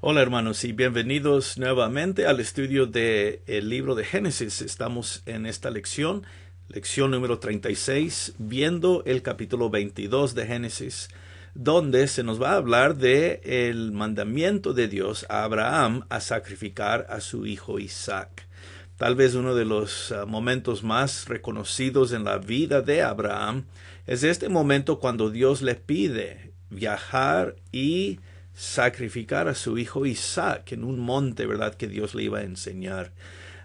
Hola hermanos y bienvenidos nuevamente al estudio del el libro de Génesis. Estamos en esta lección, lección número 36, viendo el capítulo 22 de Génesis, donde se nos va a hablar de el mandamiento de Dios a Abraham a sacrificar a su hijo Isaac. Tal vez uno de los uh, momentos más reconocidos en la vida de Abraham es este momento cuando Dios le pide viajar y sacrificar a su hijo Isaac en un monte, ¿verdad? Que Dios le iba a enseñar.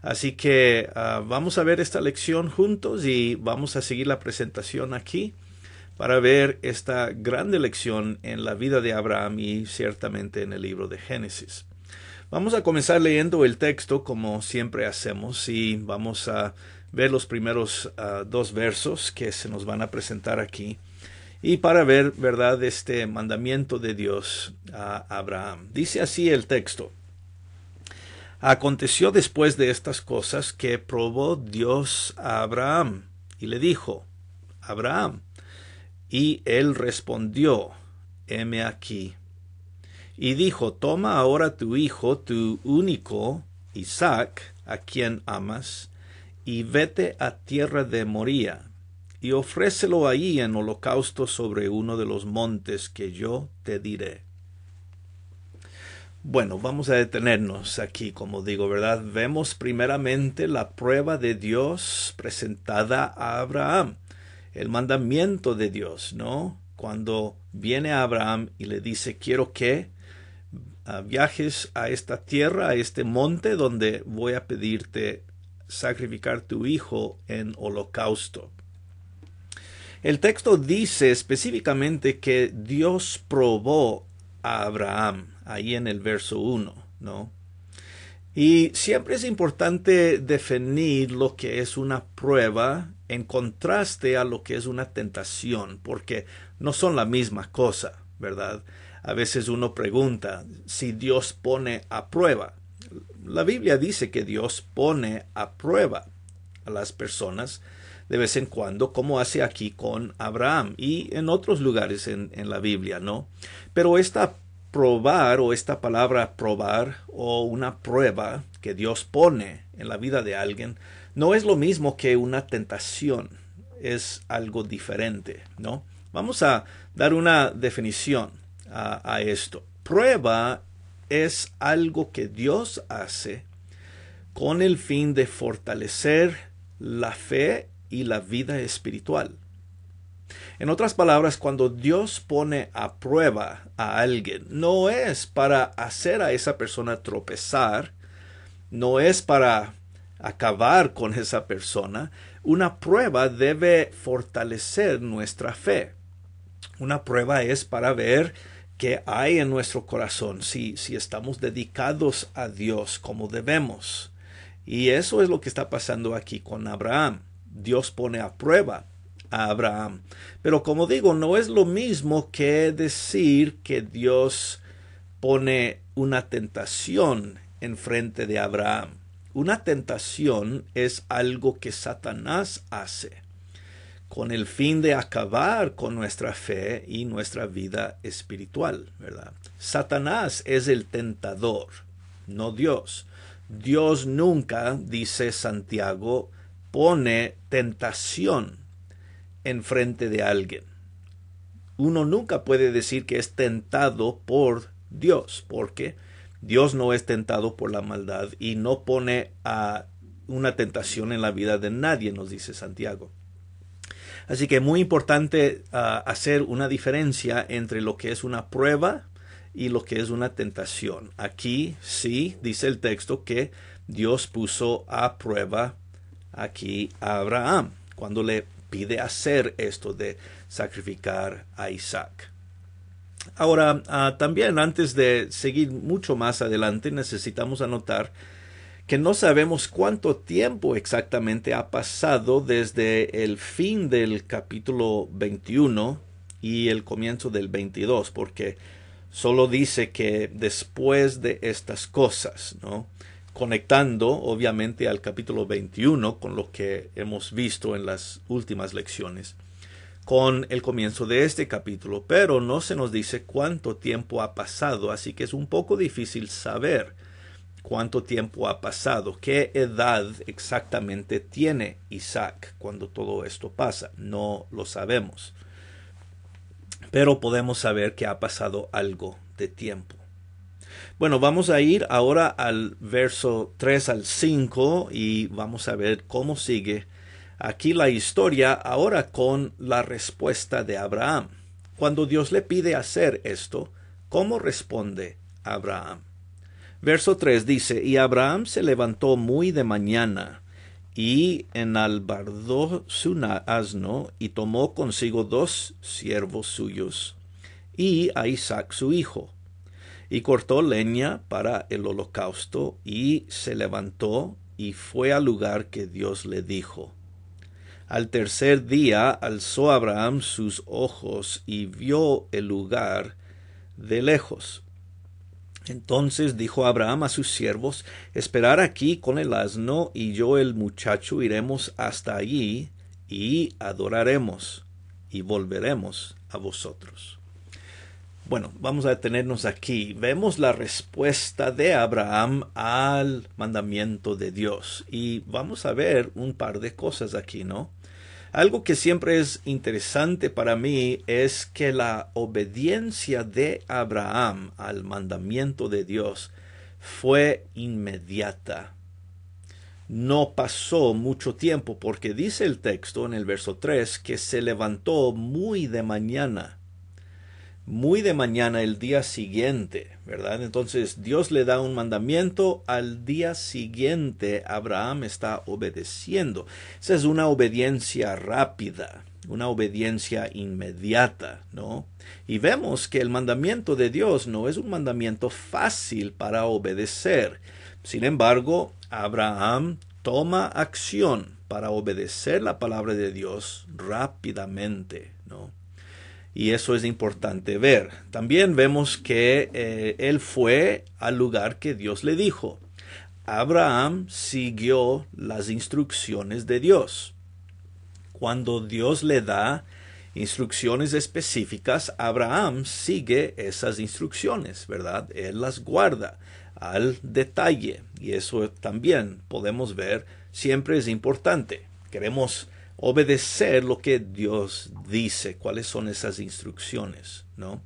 Así que uh, vamos a ver esta lección juntos y vamos a seguir la presentación aquí para ver esta grande lección en la vida de Abraham y ciertamente en el libro de Génesis. Vamos a comenzar leyendo el texto como siempre hacemos y vamos a ver los primeros uh, dos versos que se nos van a presentar aquí y para ver, ¿verdad?, este mandamiento de Dios a Abraham. Dice así el texto. Aconteció después de estas cosas que probó Dios a Abraham y le dijo, Abraham. Y él respondió, heme aquí. Y dijo, toma ahora tu hijo, tu único, Isaac, a quien amas, y vete a tierra de Moría y ofrécelo allí en holocausto sobre uno de los montes que yo te diré. Bueno, vamos a detenernos aquí, como digo, ¿verdad? Vemos primeramente la prueba de Dios presentada a Abraham, el mandamiento de Dios, ¿no? Cuando viene Abraham y le dice, quiero que ah, viajes a esta tierra, a este monte donde voy a pedirte sacrificar tu hijo en holocausto. El texto dice específicamente que Dios probó a Abraham, ahí en el verso 1, ¿no? Y siempre es importante definir lo que es una prueba en contraste a lo que es una tentación, porque no son la misma cosa, ¿verdad? A veces uno pregunta si Dios pone a prueba. La Biblia dice que Dios pone a prueba a las personas de vez en cuando, como hace aquí con Abraham y en otros lugares en, en la Biblia, ¿no? Pero esta probar o esta palabra probar o una prueba que Dios pone en la vida de alguien no es lo mismo que una tentación, es algo diferente, ¿no? Vamos a dar una definición a, a esto. Prueba es algo que Dios hace con el fin de fortalecer la fe y la vida espiritual. En otras palabras, cuando Dios pone a prueba a alguien, no es para hacer a esa persona tropezar, no es para acabar con esa persona, una prueba debe fortalecer nuestra fe. Una prueba es para ver qué hay en nuestro corazón, si, si estamos dedicados a Dios como debemos. Y eso es lo que está pasando aquí con Abraham. Dios pone a prueba a Abraham. Pero como digo, no es lo mismo que decir que Dios pone una tentación enfrente de Abraham. Una tentación es algo que Satanás hace con el fin de acabar con nuestra fe y nuestra vida espiritual, ¿verdad? Satanás es el tentador, no Dios. Dios nunca, dice Santiago, pone tentación enfrente de alguien. Uno nunca puede decir que es tentado por Dios, porque Dios no es tentado por la maldad y no pone a una tentación en la vida de nadie, nos dice Santiago. Así que es muy importante uh, hacer una diferencia entre lo que es una prueba y lo que es una tentación. Aquí sí dice el texto que Dios puso a prueba aquí a Abraham cuando le pide hacer esto de sacrificar a Isaac. Ahora, uh, también antes de seguir mucho más adelante, necesitamos anotar que no sabemos cuánto tiempo exactamente ha pasado desde el fin del capítulo 21 y el comienzo del 22, porque solo dice que después de estas cosas, ¿no? Conectando obviamente al capítulo 21 con lo que hemos visto en las últimas lecciones. con el comienzo de este capítulo, pero no se nos dice cuánto tiempo ha pasado, así que es un poco difícil saber cuánto tiempo ha pasado, qué edad exactamente tiene Isaac cuando todo esto pasa. No lo sabemos. Pero podemos saber que ha pasado algo de tiempo. Bueno, vamos a ir ahora al verso 3 al 5 y vamos a ver cómo sigue aquí la historia ahora con la respuesta de Abraham. Cuando Dios le pide hacer esto, ¿cómo responde Abraham? Verso 3 dice, y Abraham se levantó muy de mañana, y enalbardó su asno, y tomó consigo dos siervos suyos, y a Isaac su hijo, y cortó leña para el holocausto, y se levantó, y fue al lugar que Dios le dijo. Al tercer día alzó Abraham sus ojos y vio el lugar de lejos. Entonces dijo Abraham a sus siervos, Esperar aquí con el asno, y yo el muchacho iremos hasta allí, y adoraremos, y volveremos a vosotros. Bueno, vamos a detenernos aquí. Vemos la respuesta de Abraham al mandamiento de Dios. Y vamos a ver un par de cosas aquí, ¿no? Algo que siempre es interesante para mí es que la obediencia de Abraham al mandamiento de Dios fue inmediata. No pasó mucho tiempo porque dice el texto en el verso 3 que se levantó muy de mañana muy de mañana el día siguiente, ¿verdad? Entonces Dios le da un mandamiento, al día siguiente Abraham está obedeciendo. Esa es una obediencia rápida, una obediencia inmediata, ¿no? Y vemos que el mandamiento de Dios no es un mandamiento fácil para obedecer. Sin embargo, Abraham toma acción para obedecer la palabra de Dios rápidamente, ¿no? Y eso es importante ver. También vemos que eh, él fue al lugar que Dios le dijo. Abraham siguió las instrucciones de Dios. Cuando Dios le da instrucciones específicas, Abraham sigue esas instrucciones, ¿verdad? Él las guarda al detalle y eso también podemos ver siempre es importante. Queremos obedecer lo que Dios dice, cuáles son esas instrucciones, ¿no?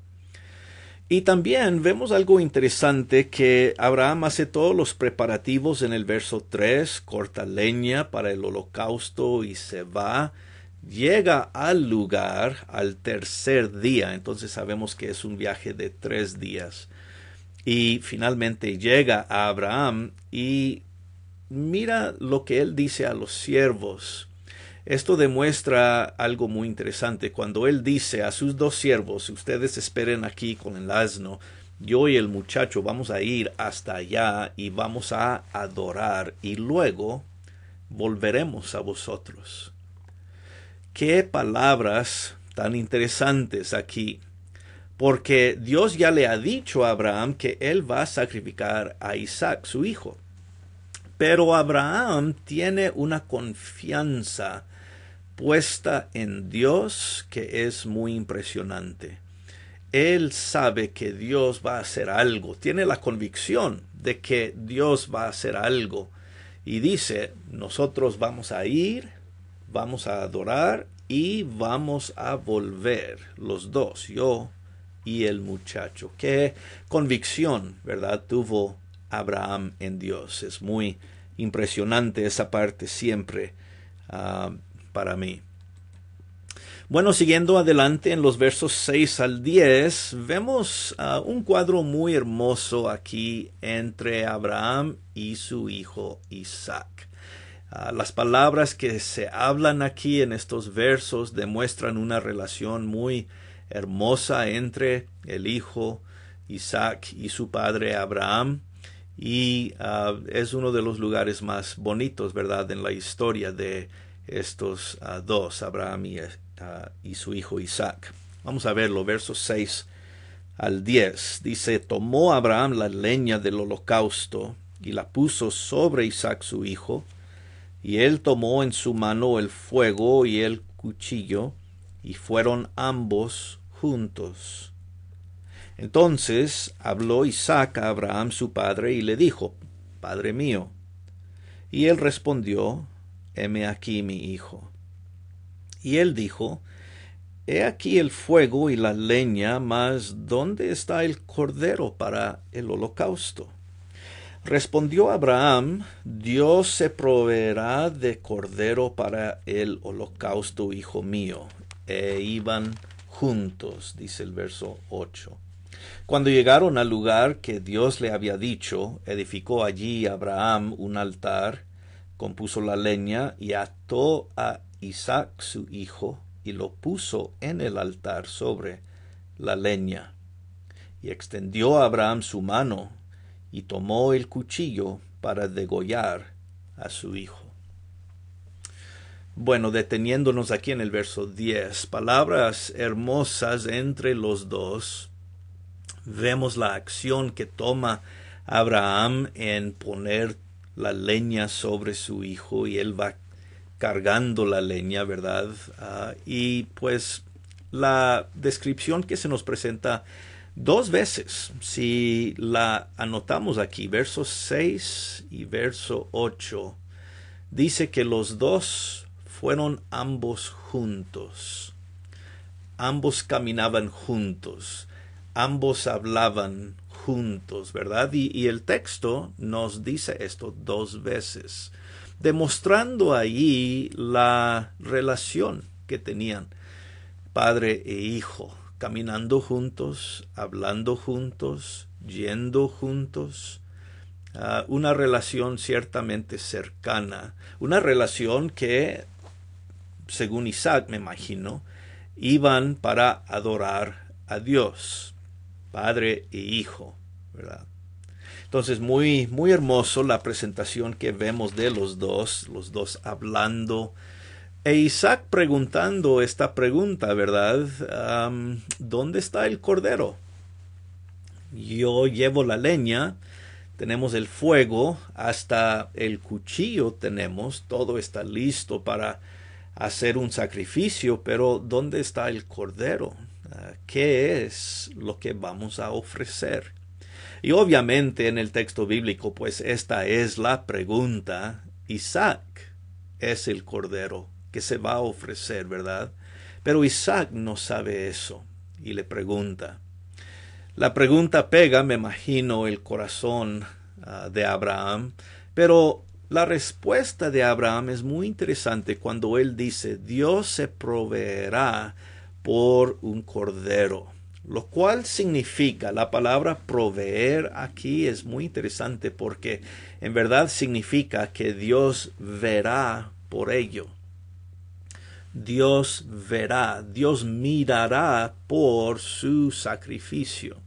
Y también vemos algo interesante que Abraham hace todos los preparativos en el verso 3, corta leña para el holocausto y se va, llega al lugar al tercer día, entonces sabemos que es un viaje de tres días. Y finalmente llega a Abraham y mira lo que él dice a los siervos. Esto demuestra algo muy interesante. Cuando él dice a sus dos siervos, ustedes esperen aquí con el asno, yo y el muchacho vamos a ir hasta allá y vamos a adorar y luego volveremos a vosotros. Qué palabras tan interesantes aquí, porque Dios ya le ha dicho a Abraham que él va a sacrificar a Isaac, su hijo. Pero Abraham tiene una confianza puesta en Dios que es muy impresionante. Él sabe que Dios va a hacer algo, tiene la convicción de que Dios va a hacer algo y dice, nosotros vamos a ir, vamos a adorar y vamos a volver los dos, yo y el muchacho. Qué convicción, ¿verdad? Tuvo Abraham en Dios. Es muy impresionante esa parte siempre. Ah, para mí. Bueno, siguiendo adelante en los versos 6 al 10, vemos uh, un cuadro muy hermoso aquí entre Abraham y su hijo Isaac. Uh, las palabras que se hablan aquí en estos versos demuestran una relación muy hermosa entre el hijo Isaac y su padre Abraham y uh, es uno de los lugares más bonitos, ¿verdad?, en la historia de estos dos, Abraham ah, y, su hijo Isaac. Vamos a verlo, versos 6 al 10. Dice, tomó Abraham la leña del holocausto y la puso sobre Isaac su hijo, y él tomó en su mano el fuego y el cuchillo, y fueron ambos juntos. Entonces habló Isaac a Abraham su padre y le dijo, Padre mío. Y él respondió, Heme aquí mi hijo. Y él dijo, He aquí el fuego y la leña, mas ¿dónde está el cordero para el holocausto? Respondió Abraham, Dios se proveerá de cordero para el holocausto, hijo mío. E iban juntos, dice el verso 8. Cuando llegaron al lugar que Dios le había dicho, edificó allí Abraham un altar, compuso la leña y ató a Isaac su hijo y lo puso en el altar sobre la leña. Y extendió a Abraham su mano y tomó el cuchillo para degollar a su hijo. Bueno, deteniéndonos aquí en el verso 10, palabras hermosas entre los dos, vemos la acción que toma Abraham en poner la leña sobre su hijo y él va cargando la leña, ¿verdad? Ah, y pues la descripción que se nos presenta dos veces, si la anotamos aquí, versos 6 y verso 8, dice que los dos fueron ambos juntos, ambos caminaban juntos, ambos hablaban juntos, ¿verdad? Y, el texto nos dice esto dos veces demostrando ahí la relación que tenían padre e hijo, caminando juntos, hablando juntos, yendo juntos, ah, una relación ciertamente cercana, una relación que, según Isaac me imagino, iban para adorar a Dios, padre e hijo, ¿verdad? Entonces, muy, muy hermoso la presentación que vemos de los dos, los dos hablando. E Isaac preguntando esta pregunta, ¿verdad? ¿Dónde está el cordero? Yo llevo la leña, tenemos el fuego, hasta el cuchillo tenemos, todo está listo para hacer un sacrificio, pero ¿dónde está el cordero? ¿Qué es lo que vamos a ofrecer? Y obviamente en el texto bíblico, pues esta es la pregunta. Isaac es el cordero que se va a ofrecer, ¿verdad? Pero Isaac no sabe eso y le pregunta. La pregunta pega, me imagino, el corazón ah, de Abraham, pero la respuesta de Abraham es muy interesante cuando él dice, Dios se proveerá por un cordero lo cual significa, la palabra proveer aquí es muy interesante porque en verdad significa que Dios verá por ello. Dios verá, Dios mirará por su sacrificio.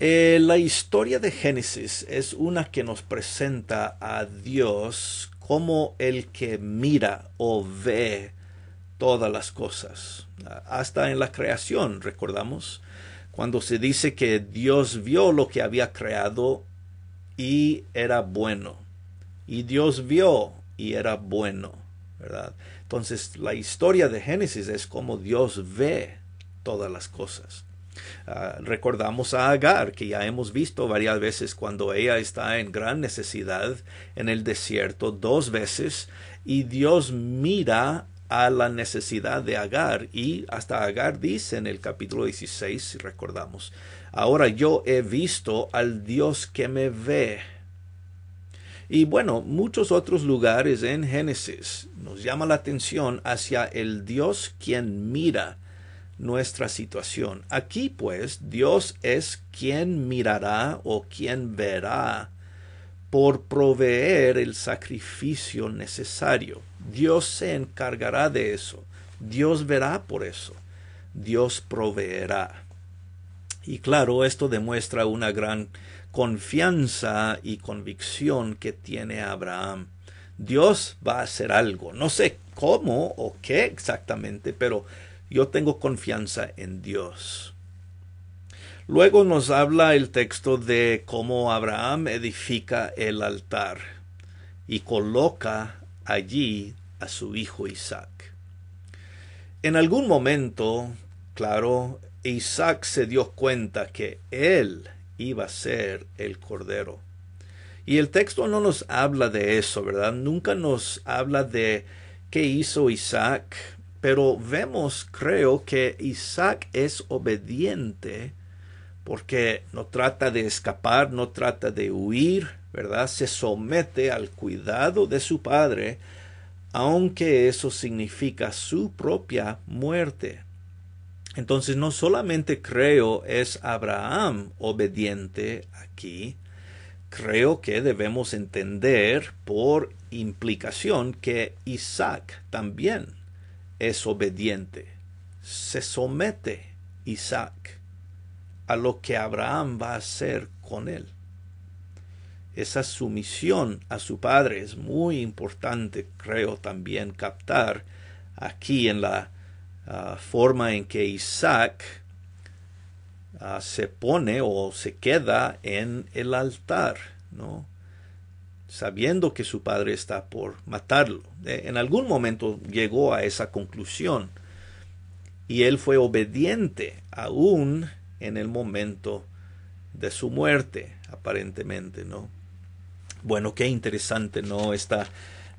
Eh, la historia de Génesis es una que nos presenta a Dios como el que mira o ve todas las cosas, hasta en la creación, recordamos, cuando se dice que Dios vio lo que había creado y era bueno, y Dios vio y era bueno, ¿verdad? Entonces la historia de Génesis es como Dios ve todas las cosas. Ah, recordamos a Agar, que ya hemos visto varias veces cuando ella está en gran necesidad en el desierto, dos veces, y Dios mira a la necesidad de Agar y hasta Agar dice en el capítulo 16, si recordamos, ahora yo he visto al Dios que me ve. Y bueno, muchos otros lugares en Génesis nos llama la atención hacia el Dios quien mira nuestra situación. Aquí pues Dios es quien mirará o quien verá por proveer el sacrificio necesario. Dios se encargará de eso. Dios verá por eso. Dios proveerá. Y claro, esto demuestra una gran confianza y convicción que tiene Abraham. Dios va a hacer algo. No sé cómo o qué exactamente, pero yo tengo confianza en Dios. Luego nos habla el texto de cómo Abraham edifica el altar y coloca allí a su hijo Isaac. En algún momento, claro, Isaac se dio cuenta que él iba a ser el cordero. Y el texto no nos habla de eso, ¿verdad? Nunca nos habla de qué hizo Isaac, pero vemos, creo, que Isaac es obediente porque no trata de escapar, no trata de huir, ¿verdad? Se somete al cuidado de su padre, aunque eso significa su propia muerte. Entonces no solamente creo es Abraham obediente aquí, creo que debemos entender por implicación que Isaac también es obediente. Se somete Isaac a lo que Abraham va a hacer con él. Esa sumisión a su padre es muy importante, creo también captar aquí en la ah, forma en que Isaac ah, se pone o se queda en el altar, ¿no? sabiendo que su padre está por matarlo. Eh, en algún momento llegó a esa conclusión y él fue obediente aún en el momento de su muerte, aparentemente, ¿no? Bueno, qué interesante, ¿no? Esta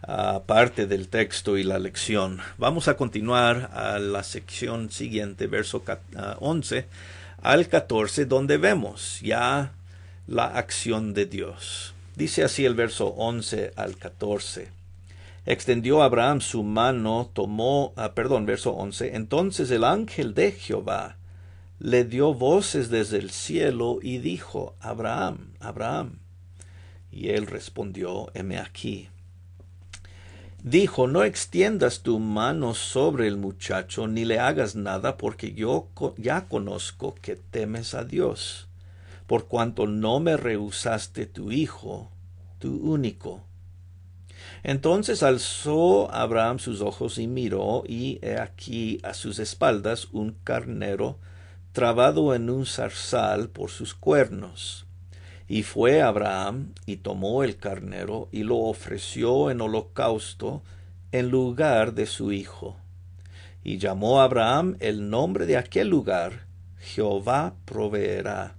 ah, parte del texto y la lección. Vamos a continuar a la sección siguiente, verso 11 ah, al 14, donde vemos ya la acción de Dios. Dice así el verso 11 al 14. Extendió Abraham su mano, tomó, ah, perdón, verso 11. Entonces el ángel de Jehová le dio voces desde el cielo y dijo, Abraham, Abraham. Y él respondió, heme aquí. Dijo, no extiendas tu mano sobre el muchacho, ni le hagas nada, porque yo ya conozco que temes a Dios por cuanto no me rehusaste tu hijo, tu único. Entonces alzó Abraham sus ojos y miró, y he aquí a sus espaldas un carnero trabado en un zarzal por sus cuernos. Y fue Abraham y tomó el carnero y lo ofreció en holocausto en lugar de su hijo. Y llamó Abraham el nombre de aquel lugar, Jehová proveerá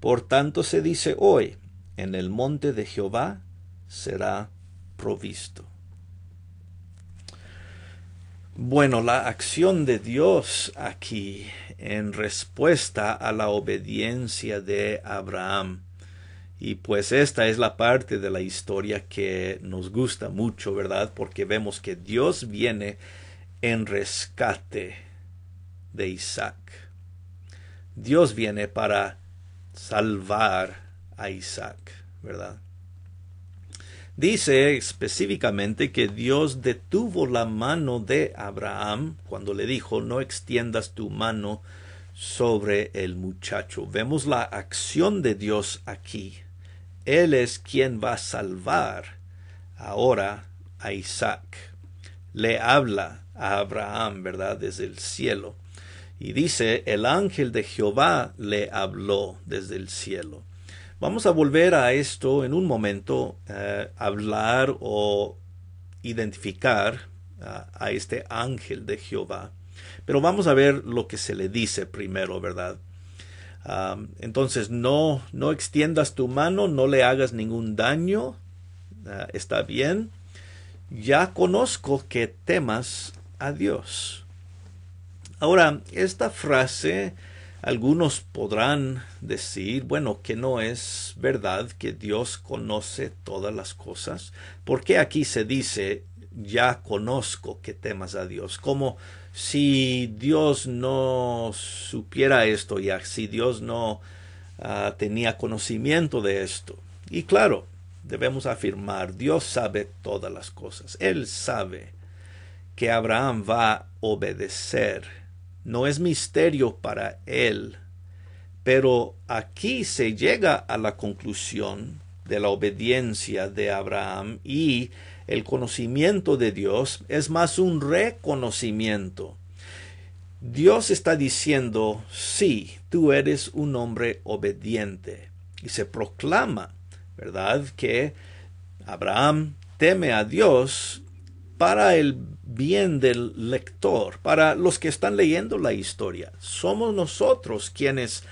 por tanto se dice hoy, en el monte de Jehová será provisto. Bueno, la acción de Dios aquí en respuesta a la obediencia de Abraham. Y pues esta es la parte de la historia que nos gusta mucho, ¿verdad? Porque vemos que Dios viene en rescate de Isaac. Dios viene para salvar a Isaac, ¿verdad? Dice específicamente que Dios detuvo la mano de Abraham cuando le dijo, no extiendas tu mano sobre el muchacho. Vemos la acción de Dios aquí. Él es quien va a salvar ahora a Isaac. Le habla a Abraham, ¿verdad? Desde el cielo. Y dice, el ángel de Jehová le habló desde el cielo. Vamos a volver a esto en un momento, eh, hablar o identificar a este ángel de Jehová. Pero vamos a ver lo que se le dice primero, ¿verdad? Entonces, no, no extiendas tu mano, no le hagas ningún daño. Ah, está bien. Ya conozco que temas a Dios. Ahora, esta frase, algunos podrán decir, bueno, que no es verdad que Dios conoce todas las cosas. ¿Por qué aquí se dice, ya conozco que temas a Dios? Como si Dios no supiera esto ya, si Dios no ah, tenía conocimiento de esto. Y claro, debemos afirmar, Dios sabe todas las cosas. Él sabe que Abraham va a obedecer no es misterio para él. Pero aquí se llega a la conclusión de la obediencia de Abraham y el conocimiento de Dios es más un reconocimiento. Dios está diciendo, sí, tú eres un hombre obediente. Y se proclama, ¿verdad?, que Abraham teme a Dios para el bien del lector, para los que están leyendo la historia. Somos nosotros quienes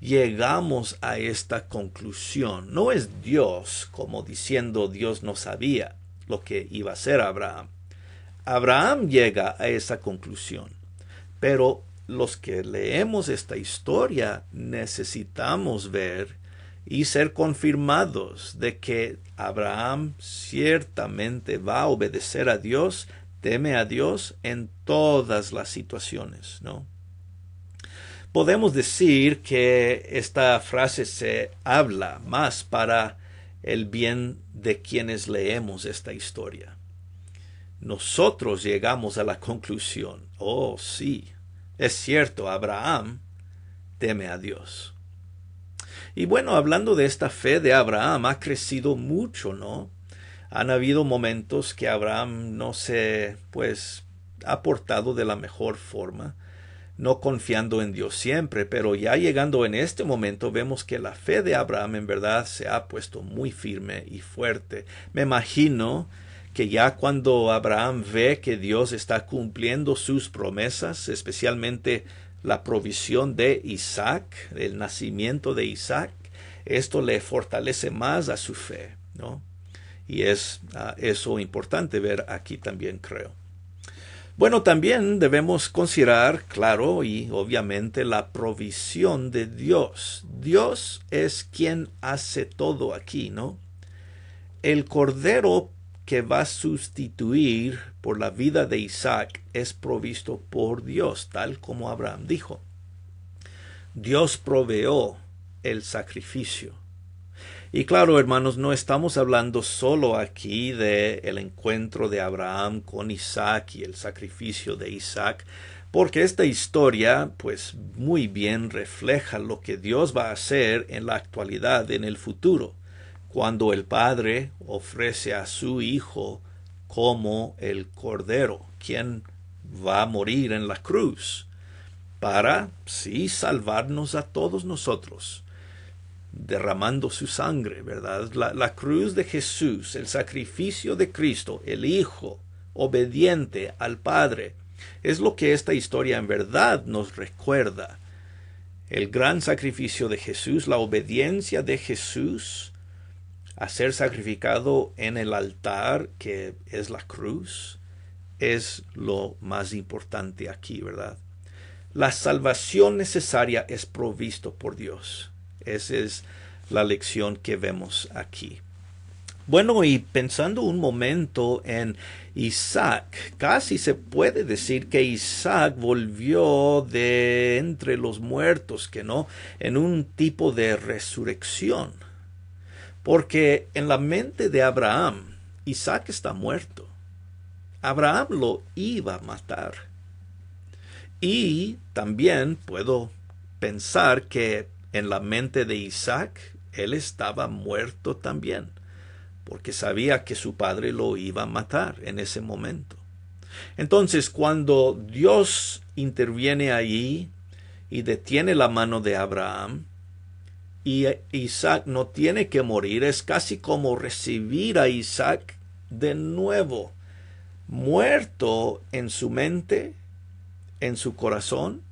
llegamos a esta conclusión. No es Dios como diciendo Dios no sabía lo que iba a hacer Abraham. Abraham llega a esa conclusión, pero los que leemos esta historia necesitamos ver y ser confirmados de que Abraham ciertamente va a obedecer a Dios, teme a Dios en todas las situaciones, ¿no? Podemos decir que esta frase se habla más para el bien de quienes leemos esta historia. Nosotros llegamos a la conclusión, oh sí, es cierto, Abraham teme a Dios. Y bueno, hablando de esta fe de Abraham, ha crecido mucho, ¿no? Han habido momentos que Abraham no se, pues, ha portado de la mejor forma, no confiando en Dios siempre, pero ya llegando en este momento vemos que la fe de Abraham en verdad se ha puesto muy firme y fuerte. Me imagino que ya cuando Abraham ve que Dios está cumpliendo sus promesas, especialmente la provisión de Isaac, el nacimiento de Isaac, esto le fortalece más a su fe, ¿no? Y es ah, eso importante ver aquí también, creo. Bueno, también debemos considerar, claro, y obviamente la provisión de Dios. Dios es quien hace todo aquí, ¿no? El Cordero que va a sustituir por la vida de Isaac es provisto por Dios, tal como Abraham dijo. Dios proveó el sacrificio. Y claro, hermanos, no estamos hablando solo aquí de el encuentro de Abraham con Isaac y el sacrificio de Isaac, porque esta historia pues muy bien refleja lo que Dios va a hacer en la actualidad, en el futuro. Cuando el Padre ofrece a su Hijo como el Cordero, quien va a morir en la cruz, para, sí, salvarnos a todos nosotros, derramando su sangre, ¿verdad? La, cruz de Jesús, el sacrificio de Cristo, el Hijo, obediente al Padre, es lo que esta historia en verdad nos recuerda. El gran sacrificio de Jesús, la obediencia de Jesús, a ser sacrificado en el altar que es la cruz, es lo más importante aquí, ¿verdad? La salvación necesaria es provisto por Dios. Esa es la lección que vemos aquí. Bueno, y pensando un momento en Isaac, casi se puede decir que Isaac volvió de entre los muertos, que no, en un tipo de resurrección. Porque en la mente de Abraham, Isaac está muerto. Abraham lo iba a matar. Y también puedo pensar que en la mente de Isaac, él estaba muerto también, porque sabía que su padre lo iba a matar en ese momento. Entonces, cuando Dios interviene allí y detiene la mano de Abraham, y Isaac no tiene que morir, es casi como recibir a Isaac de nuevo, muerto en su mente, en su corazón,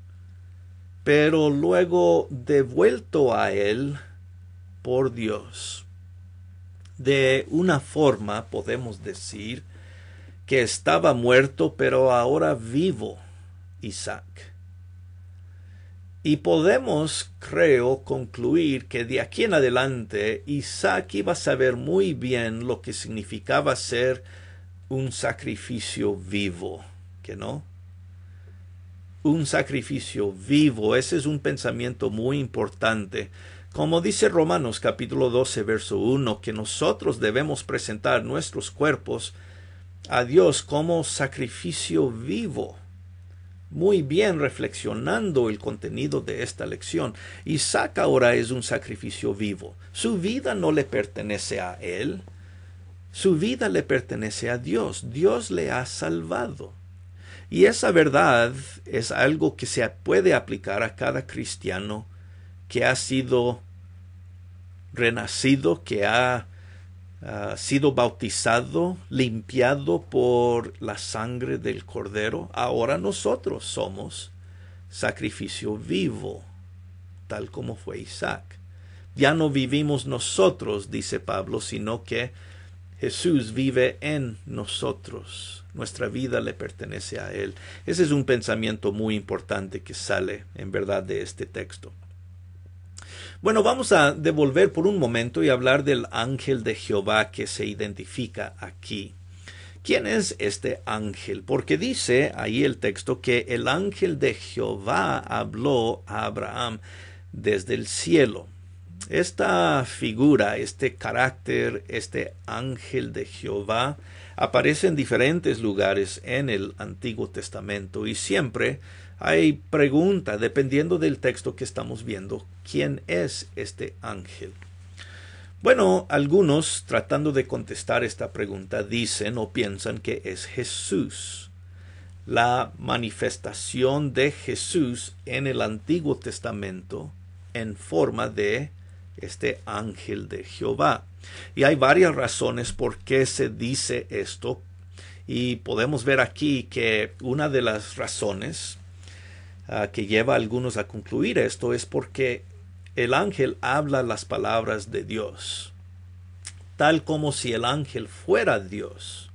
pero luego devuelto a él por Dios. De una forma podemos decir que estaba muerto, pero ahora vivo Isaac. Y podemos, creo, concluir que de aquí en adelante Isaac iba a saber muy bien lo que significaba ser un sacrificio vivo, ¿que no? Un sacrificio vivo, ese es un pensamiento muy importante. Como dice Romanos capítulo 12, verso 1, que nosotros debemos presentar nuestros cuerpos a Dios como sacrificio vivo muy bien reflexionando el contenido de esta lección. Isaac ahora es un sacrificio vivo. Su vida no le pertenece a él. Su vida le pertenece a Dios. Dios le ha salvado. Y esa verdad es algo que se puede aplicar a cada cristiano que ha sido renacido, que ha sido bautizado, limpiado por la sangre del cordero, ahora nosotros somos sacrificio vivo, tal como fue Isaac. Ya no vivimos nosotros, dice Pablo, sino que Jesús vive en nosotros. Nuestra vida le pertenece a Él. Ese es un pensamiento muy importante que sale en verdad de este texto. Bueno, vamos a devolver por un momento y hablar del ángel de Jehová que se identifica aquí. ¿Quién es este ángel? Porque dice ahí el texto que el ángel de Jehová habló a Abraham desde el cielo. Esta figura, este carácter, este ángel de Jehová, aparece en diferentes lugares en el Antiguo Testamento y siempre hay pregunta, dependiendo del texto que estamos viendo, ¿quién es este ángel? Bueno, algunos, tratando de contestar esta pregunta, dicen o piensan que es Jesús. La manifestación de Jesús en el Antiguo Testamento en forma de este ángel de Jehová. Y hay varias razones por qué se dice esto. Y podemos ver aquí que una de las razones ah, que lleva a algunos a concluir esto es porque el ángel habla las palabras de Dios, tal como si el ángel fuera Dios.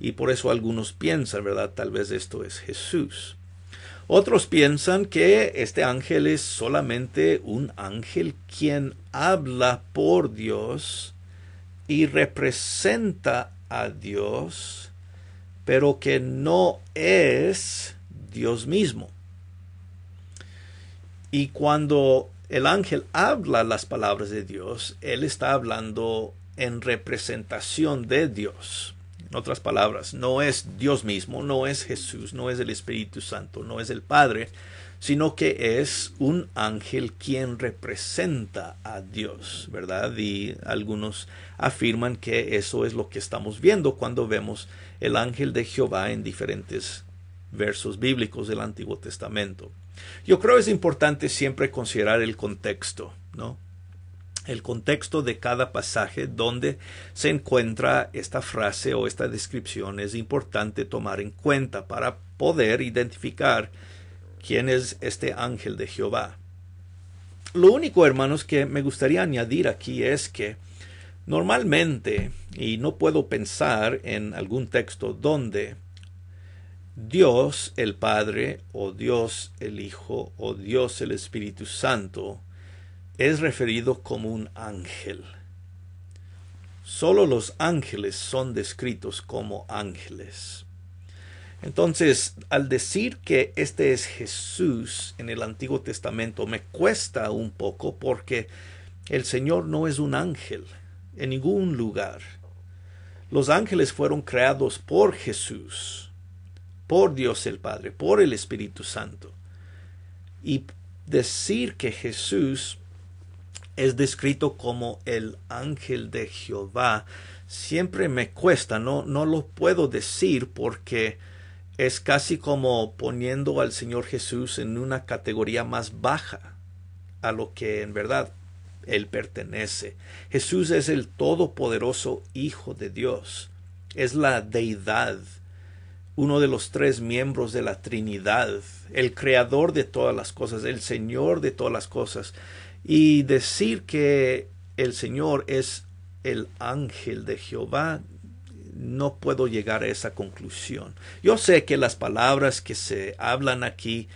Y por eso algunos piensan, ¿verdad? Tal vez esto es Jesús. Otros piensan que este ángel es solamente un ángel quien habla por Dios y representa a Dios, pero que no es Dios mismo. Y cuando el ángel habla las palabras de Dios, él está hablando en representación de Dios. En otras palabras, no es Dios mismo, no es Jesús, no es el Espíritu Santo, no es el Padre, sino que es un ángel quien representa a Dios, ¿verdad? Y algunos afirman que eso es lo que estamos viendo cuando vemos el ángel de Jehová en diferentes versos bíblicos del Antiguo Testamento. Yo creo es importante siempre considerar el contexto, ¿no? El contexto de cada pasaje donde se encuentra esta frase o esta descripción es importante tomar en cuenta para poder identificar quién es este ángel de Jehová. Lo único, hermanos, que me gustaría añadir aquí es que normalmente, y no puedo pensar en algún texto donde Dios el Padre o Dios el Hijo o Dios el Espíritu Santo es referido como un ángel. Solo los ángeles son descritos como ángeles. Entonces, al decir que este es Jesús en el Antiguo Testamento, me cuesta un poco porque el Señor no es un ángel en ningún lugar. Los ángeles fueron creados por Jesús, por Dios el Padre, por el Espíritu Santo. Y decir que Jesús es descrito como el ángel de Jehová. Siempre me cuesta, no, no lo puedo decir porque es casi como poniendo al Señor Jesús en una categoría más baja a lo que en verdad Él pertenece. Jesús es el todopoderoso Hijo de Dios, es la deidad, uno de los tres miembros de la Trinidad, el creador de todas las cosas, el Señor de todas las cosas. Y decir que el Señor es el ángel de Jehová, no puedo llegar a esa conclusión. Yo sé que las palabras que se hablan aquí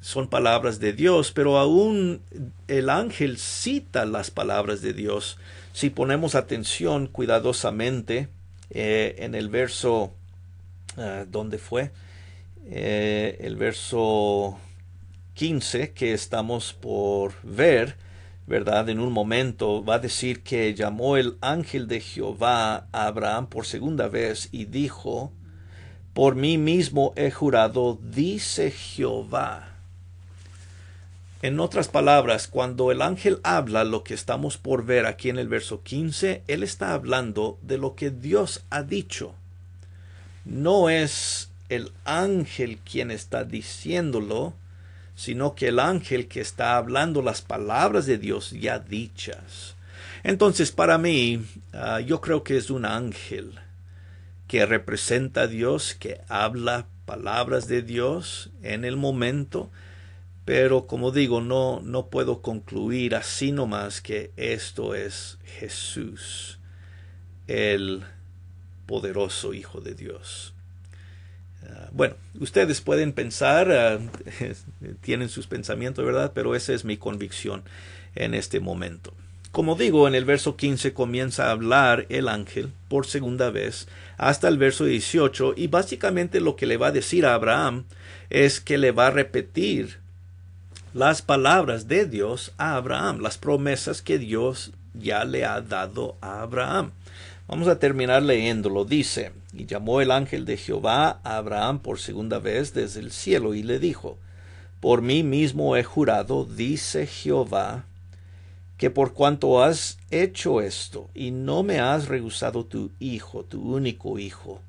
son palabras de Dios, pero aún el ángel cita las palabras de Dios. Si ponemos atención cuidadosamente eh, en el verso, uh, ¿dónde fue? Eh, el verso 15 que estamos por ver, ¿verdad? En un momento va a decir que llamó el ángel de Jehová a Abraham por segunda vez y dijo, por mí mismo he jurado, dice Jehová. En otras palabras, cuando el ángel habla lo que estamos por ver aquí en el verso 15, él está hablando de lo que Dios ha dicho. No es el ángel quien está diciéndolo, sino que el ángel que está hablando las palabras de Dios ya dichas. Entonces, para mí, ah, yo creo que es un ángel que representa a Dios, que habla palabras de Dios en el momento, pero como digo, no, no puedo concluir así nomás que esto es Jesús, el poderoso Hijo de Dios. Ah, bueno, ustedes pueden pensar, ah, tienen sus pensamientos, ¿verdad? Pero esa es mi convicción en este momento. Como digo, en el verso 15 comienza a hablar el ángel por segunda vez hasta el verso 18 y básicamente lo que le va a decir a Abraham es que le va a repetir las palabras de Dios a Abraham, las promesas que Dios ya le ha dado a Abraham. Vamos a terminar leyéndolo. Dice, y llamó el ángel de Jehová a Abraham por segunda vez desde el cielo y le dijo, Por mí mismo he jurado, dice Jehová, que por cuanto has hecho esto y no me has rehusado tu hijo, tu único hijo,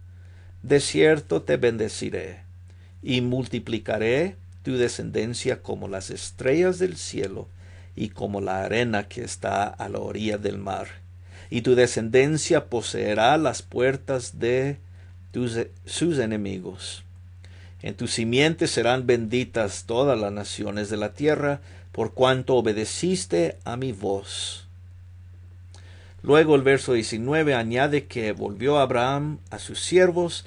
de cierto te bendeciré y multiplicaré tu descendencia como las estrellas del cielo y como la arena que está a la orilla del mar. Y tu descendencia poseerá las puertas de sus enemigos. En tu simiente serán benditas todas las naciones de la tierra, por cuanto obedeciste a mi voz. Luego el verso 19 añade que volvió Abraham a sus siervos,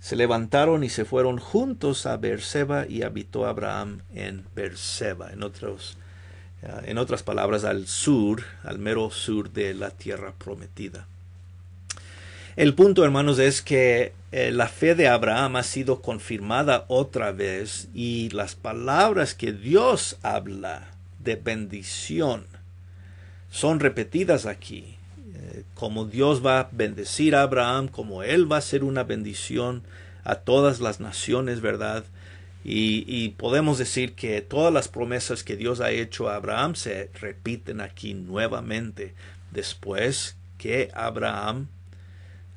se levantaron y se fueron juntos a Beerseba y habitó Abraham en Beerseba, en otros en otras palabras al sur, al mero sur de la tierra prometida. El punto, hermanos, es que eh, la fe de Abraham ha sido confirmada otra vez y las palabras que Dios habla de bendición son repetidas aquí. Eh, como Dios va a bendecir a Abraham, como Él va a ser una bendición a todas las naciones, ¿verdad? Y, podemos decir que todas las promesas que Dios ha hecho a Abraham se repiten aquí nuevamente después que Abraham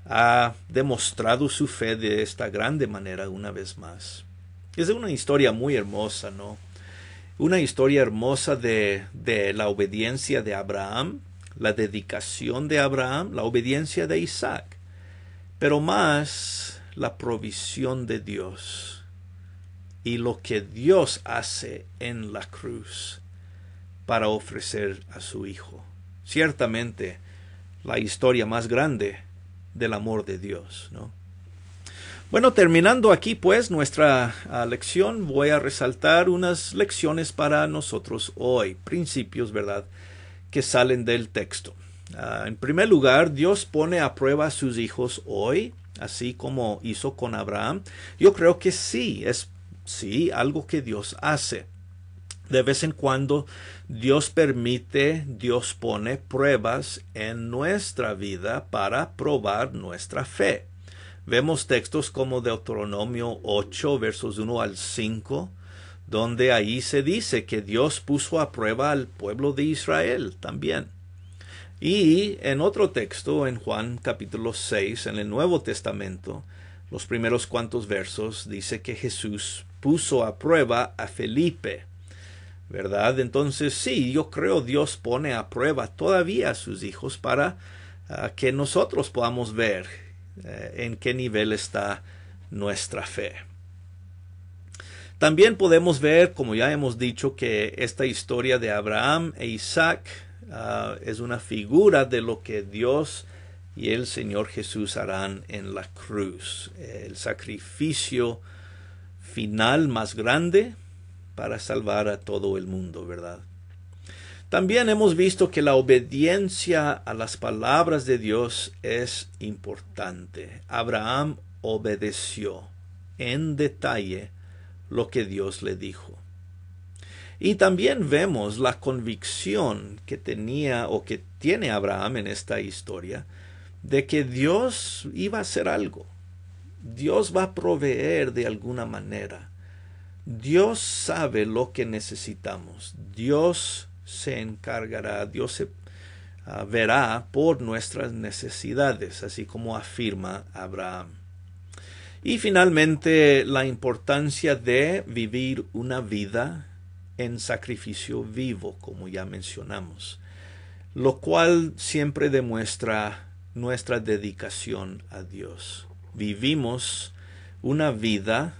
ha demostrado su fe de esta grande manera una vez más. Es una historia muy hermosa, ¿no? Una historia hermosa de, de la obediencia de Abraham, la dedicación de Abraham, la obediencia de Isaac, pero más la provisión de Dios y lo que Dios hace en la cruz para ofrecer a su Hijo. Ciertamente, la historia más grande del amor de Dios, ¿no? Bueno, terminando aquí pues nuestra ah, lección, voy a resaltar unas lecciones para nosotros hoy, principios, ¿verdad?, que salen del texto. Ah, en primer lugar, Dios pone a prueba a sus hijos hoy, así como hizo con Abraham. Yo creo que sí, es sí algo que Dios hace. De vez en cuando Dios permite, Dios pone pruebas en nuestra vida para probar nuestra fe. Vemos textos como Deuteronomio 8, versos 1 al 5, donde ahí se dice que Dios puso a prueba al pueblo de Israel también. Y en otro texto, en Juan capítulo 6, en el Nuevo Testamento, los primeros cuantos versos, dice que Jesús puso a prueba a Felipe ¿verdad? Entonces sí, yo creo Dios pone a prueba todavía a sus hijos para ah, que nosotros podamos ver eh, en qué nivel está nuestra fe. También podemos ver, como ya hemos dicho, que esta historia de Abraham e Isaac ah, es una figura de lo que Dios y el Señor Jesús harán en la cruz. El sacrificio final más grande para salvar a todo el mundo, ¿verdad? También hemos visto que la obediencia a las palabras de Dios es importante. Abraham obedeció en detalle lo que Dios le dijo. Y también vemos la convicción que tenía o que tiene Abraham en esta historia de que Dios iba a hacer algo. Dios va a proveer de alguna manera. Dios sabe lo que necesitamos. Dios se encargará, Dios se ah, verá por nuestras necesidades, así como afirma Abraham. Y finalmente la importancia de vivir una vida en sacrificio vivo, como ya mencionamos. lo cual siempre demuestra nuestra dedicación a Dios. Vivimos una vida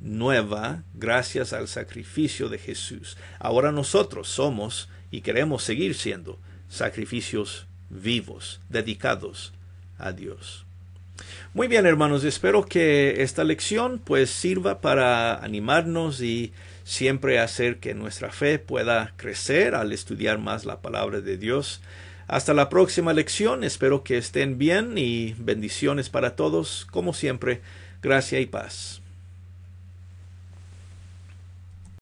nueva gracias al sacrificio de Jesús. Ahora nosotros somos y queremos seguir siendo sacrificios vivos, dedicados a Dios. Muy bien, hermanos, espero que esta lección pues sirva para animarnos y siempre hacer que nuestra fe pueda crecer al estudiar más la palabra de Dios. Hasta la próxima lección, espero que estén bien y bendiciones para todos, como siempre, gracia y paz.